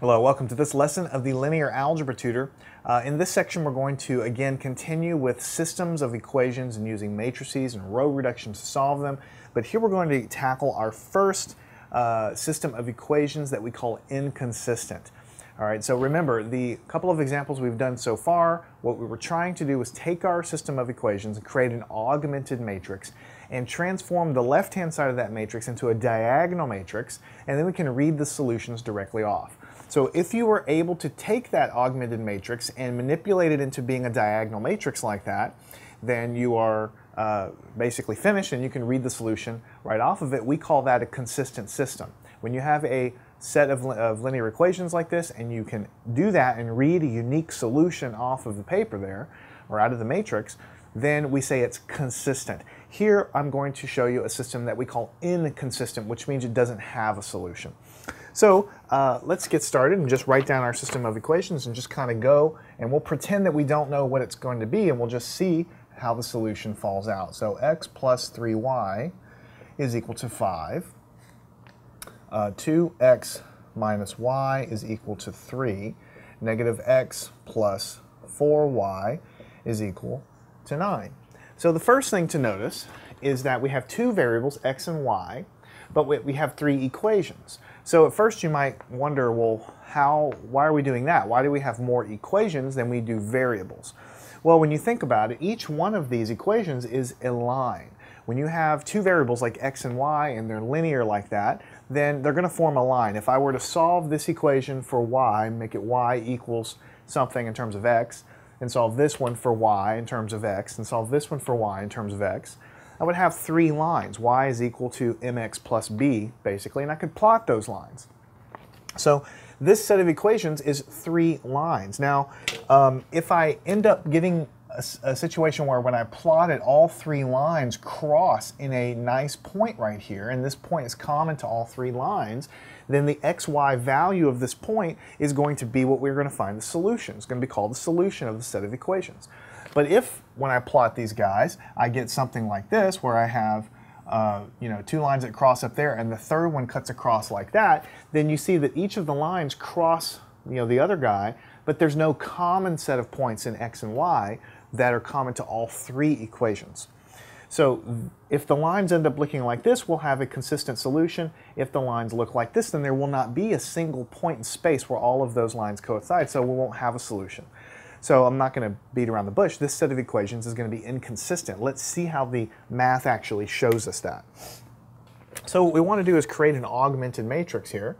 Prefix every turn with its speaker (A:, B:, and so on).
A: Hello, welcome to this lesson of the Linear Algebra Tutor. Uh, in this section, we're going to again continue with systems of equations and using matrices and row reductions to solve them. But here we're going to tackle our first uh, system of equations that we call inconsistent. All right, so remember the couple of examples we've done so far, what we were trying to do was take our system of equations and create an augmented matrix and transform the left-hand side of that matrix into a diagonal matrix, and then we can read the solutions directly off. So if you were able to take that augmented matrix and manipulate it into being a diagonal matrix like that, then you are uh, basically finished and you can read the solution right off of it. We call that a consistent system. When you have a set of, of linear equations like this and you can do that and read a unique solution off of the paper there or out of the matrix, then we say it's consistent. Here I'm going to show you a system that we call inconsistent, which means it doesn't have a solution. So uh, let's get started and just write down our system of equations and just kind of go and we'll pretend that we don't know what it's going to be and we'll just see how the solution falls out. So x plus 3y is equal to 5. Uh, 2x minus y is equal to 3. Negative x plus 4y is equal to 9. So the first thing to notice is that we have two variables, x and y, but we have three equations. So at first you might wonder, well, how, why are we doing that? Why do we have more equations than we do variables? Well, when you think about it, each one of these equations is a line. When you have two variables like x and y and they're linear like that, then they're going to form a line. If I were to solve this equation for y, make it y equals something in terms of x, and solve this one for y in terms of x, and solve this one for y in terms of x, I would have three lines. y is equal to mx plus b, basically, and I could plot those lines. So this set of equations is three lines. Now, um, if I end up getting a, a, situation where when I plot it, all three lines cross in a nice point right here, and this point is common to all three lines, then the xy value of this point is going to be what we're going to find the solution. It's going to be called the solution of the set of equations. But if, when I plot these guys, I get something like this, where I have uh, you know, two lines that cross up there, and the third one cuts across like that, then you see that each of the lines cross, you know, the other guy, but there's no common set of points in x and y that are common to all three equations. So if the lines end up looking like this, we'll have a consistent solution. If the lines look like this, then there will not be a single point in space where all of those lines coincide, so we won't have a solution. So I'm not going to beat around the bush. This set of equations is going to be inconsistent. Let's see how the math actually shows us that. So what we want to do is create an augmented matrix here.